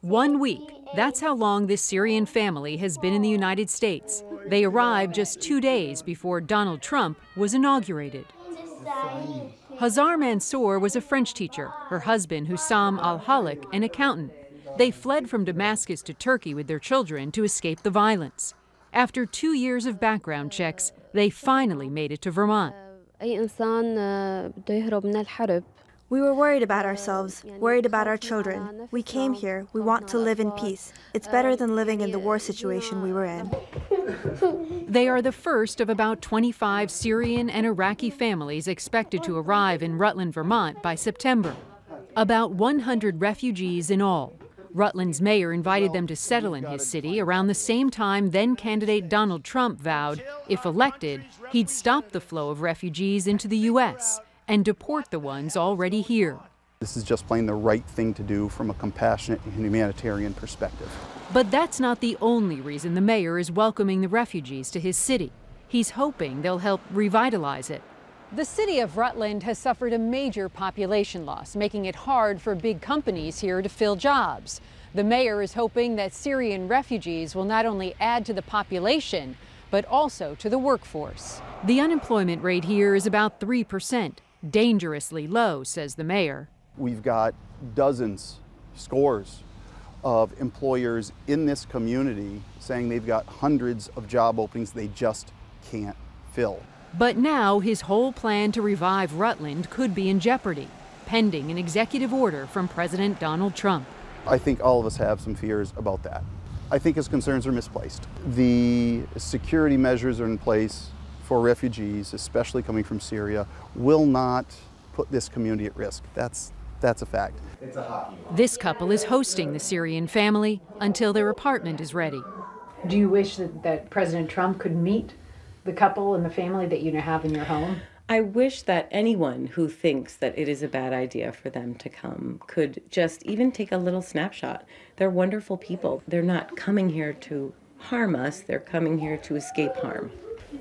One week. That's how long this Syrian family has been in the United States. They arrived just two days before Donald Trump was inaugurated. Hazar Mansour was a French teacher, her husband, Hussam al Halik, an accountant. They fled from Damascus to Turkey with their children to escape the violence. After two years of background checks, they finally made it to Vermont. We were worried about ourselves, worried about our children. We came here. We want to live in peace. It's better than living in the war situation we were in. They are the first of about 25 Syrian and Iraqi families expected to arrive in Rutland, Vermont by September. About 100 refugees in all. Rutland's mayor invited them to settle in his city around the same time then candidate Donald Trump vowed, if elected, he'd stop the flow of refugees into the U.S and deport the ones already here. This is just plain the right thing to do from a compassionate and humanitarian perspective. But that's not the only reason the mayor is welcoming the refugees to his city. He's hoping they'll help revitalize it. The city of Rutland has suffered a major population loss, making it hard for big companies here to fill jobs. The mayor is hoping that Syrian refugees will not only add to the population, but also to the workforce. The unemployment rate here is about 3 percent, dangerously low, says the mayor. We've got dozens, scores of employers in this community saying they've got hundreds of job openings they just can't fill. But now his whole plan to revive Rutland could be in jeopardy, pending an executive order from President Donald Trump. I think all of us have some fears about that. I think his concerns are misplaced. The security measures are in place for refugees, especially coming from Syria, will not put this community at risk. That's, that's a fact. This couple is hosting the Syrian family until their apartment is ready. Do you wish that, that President Trump could meet the couple and the family that you have in your home? I wish that anyone who thinks that it is a bad idea for them to come could just even take a little snapshot. They're wonderful people. They're not coming here to harm us, they're coming here to escape harm.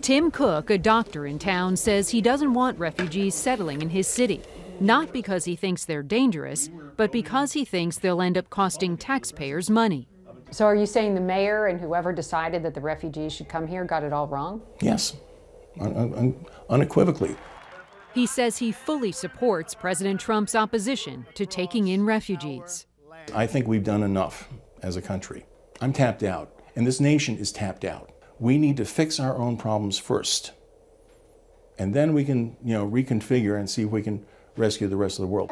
Tim Cook, a doctor in town, says he doesn't want refugees settling in his city. Not because he thinks they're dangerous, but because he thinks they'll end up costing taxpayers money. So, are you saying the mayor and whoever decided that the refugees should come here got it all wrong? Yes, un- un- unequivocally. He says he fully supports President Trump's opposition to taking in refugees. I think we've done enough as a country. I'm tapped out, and this nation is tapped out we need to fix our own problems first. And then we can, you know, reconfigure and see if we can rescue the rest of the world.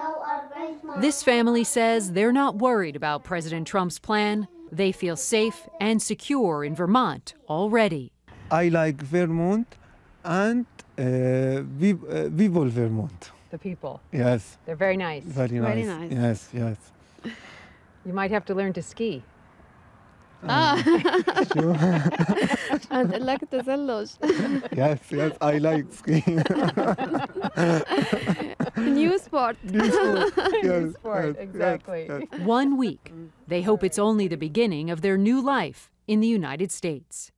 This family says they're not worried about President Trump's plan. They feel safe and secure in Vermont already. I like Vermont and uh, vive, uh, vive Vermont. The people. Yes. They're very nice. Very nice. Very nice. Yes, yes. You might have to learn to ski. Ah. and the Zellos. yes, yes, I like skiing. New sport. New sport, yes, New sport yes, exactly. Yes, yes. One week. They hope it's only the beginning of their new life in the United States.